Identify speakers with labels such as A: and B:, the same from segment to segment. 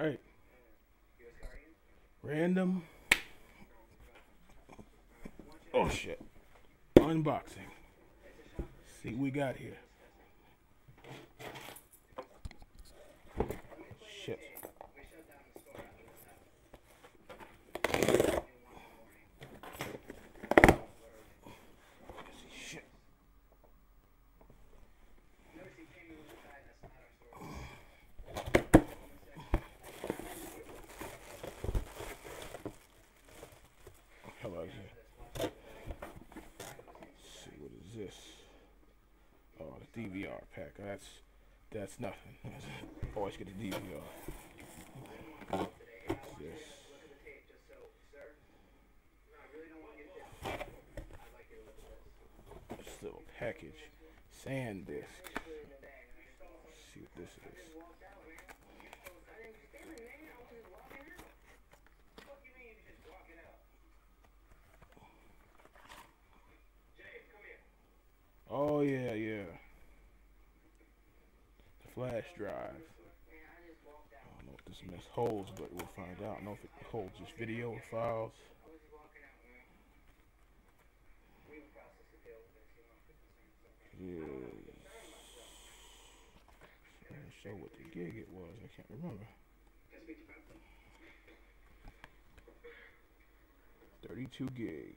A: Alright. Random. Oh shit. Unboxing. See what we got here. Shit. Shit. Hello here. see what is this? Oh, the DVR pack. That's that's nothing. Oh, Always get the DVR. This? Little package. SanDisk. Let's see what this is. Oh yeah, yeah. The flash drive. I don't know if this mess holds, but we'll find out. I don't know if it holds just video files. Yeah. Show what the gig it was. I can't remember. Thirty-two gig.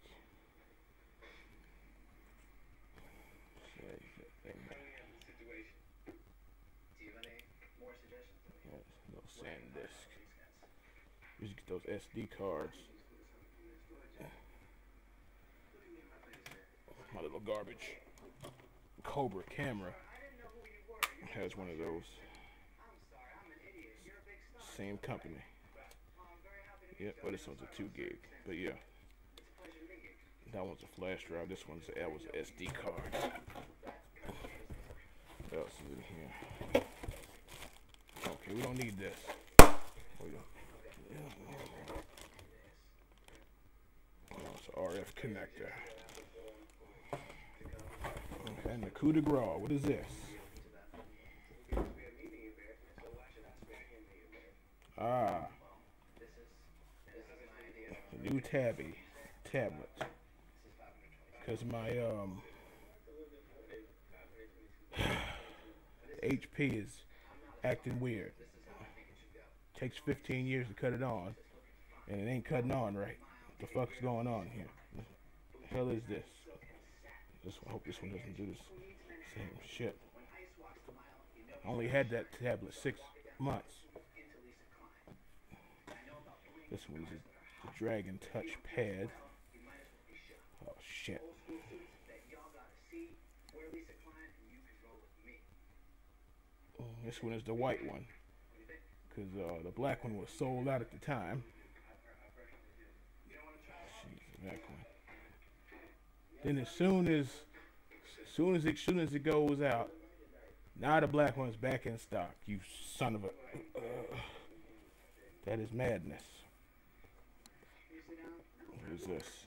A: Yes, no SanDisk. You just get those SD cards. My little garbage. Cobra camera has one of those. Same company. Yep, but this one's a 2 gig. But yeah. That one's a flash drive. This one's that was an SD card. Else is in here? Okay, we don't need this. Oh, yeah. Oh, it's an RF connector. And the coup de grace. What is this? Ah. New tabby. Tablet. Because my, um... HP is acting weird. Takes 15 years to cut it on. And it ain't cutting on right. What the fuck's going on here? The hell is this? This hope this one doesn't do this same shit. I only had that tablet six months. This one's a, the Dragon Touch pad. Oh shit. Oh, This one is the white one. Because uh, the black one was sold out at the time. Jeez, that one. Then as soon as, as soon as it, soon as it goes out, now the black one's back in stock. You son of a. Uh, that is madness. What is this?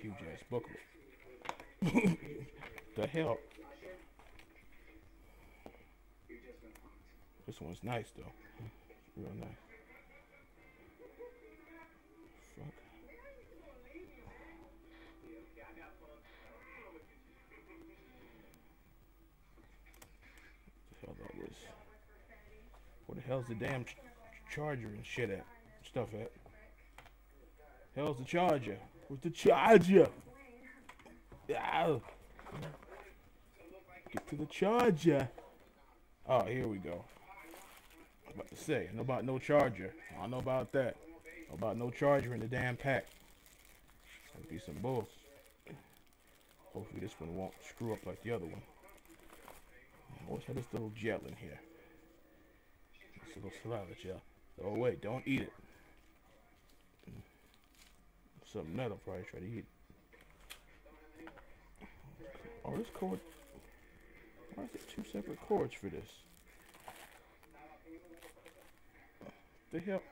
A: Huge ass booklet. the hell? This one's nice though. Real nice. Fuck. the hell that is. Where the hell's the damn ch- charger and shit at? Stuff at? Hell's the charger? Where's the charger? Yeah. Get to the charger. Oh, here we go. About to say, know about no charger. I don't know about that. Know about no charger in the damn pack. That'd be some bull. Hopefully this one won't screw up like the other one. Have this little gel in here. This little silica gel. Oh wait, don't eat it. Something that'll probably try to eat. Oh, this cord. Why is there two separate cords for this? the hell?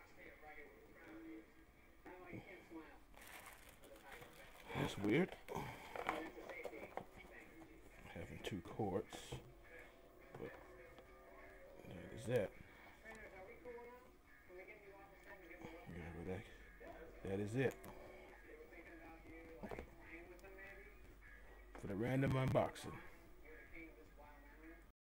A: That's weird. Having two courts. But there is that. That is it. For the random unboxing.